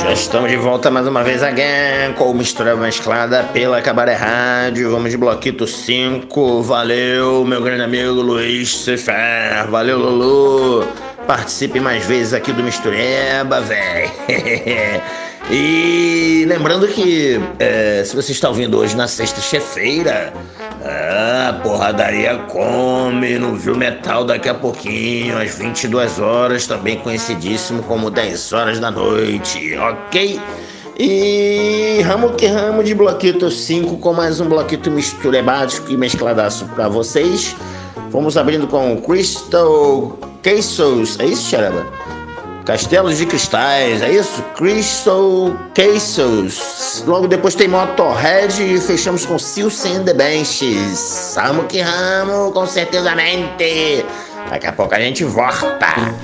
Já estamos de volta mais uma vez again com o Mistura Mesclada pela Cabaré Rádio. Vamos de Bloquito 5. Valeu, meu grande amigo Luiz Cifer. Valeu, Lulu. Participe mais vezes aqui do Mistureba, velho. e lembrando que é, se você está ouvindo hoje na sexta-feira, a porradaria come no Viu Metal daqui a pouquinho, às 22 horas, também conhecidíssimo como 10 horas da noite, ok? E ramo que ramo de bloquito 5 com mais um bloquito misturebático e mescladaço para vocês. Vamos abrindo com Crystal Castles, é isso, Charaba? Castelos de Cristais, é isso? Crystal Castles. Logo depois tem Motorhead e fechamos com Silce and the Benches. Amo que ramo, com certezamente. Daqui a pouco a gente volta.